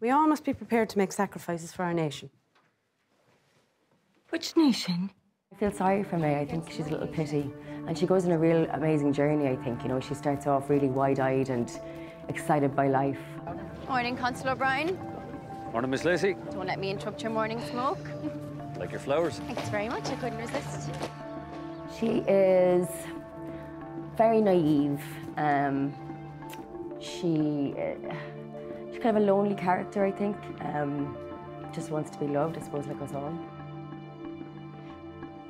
We all must be prepared to make sacrifices for our nation. Which nation? I feel sorry for May. I think she's a little pity. And she goes on a real amazing journey, I think. You know, she starts off really wide-eyed and excited by life. Morning, Constable O'Brien. Morning, Miss Lacy. Don't let me interrupt your morning smoke. Like your flowers. Thanks very much. I couldn't resist. She is very naive. Um, she, uh, she's kind of a lonely character, I think. Um, just wants to be loved, I suppose, like us all.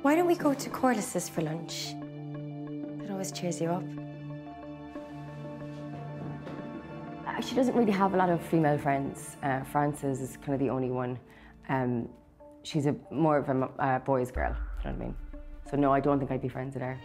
Why don't we go to Corliss's for lunch? That always cheers you up. Uh, She doesn't really have a lot of female friends. Uh, Frances is kind of the only one. Um, she's a more of a uh, boys' girl. You know what I mean? So no, I don't think I'd be friends with her.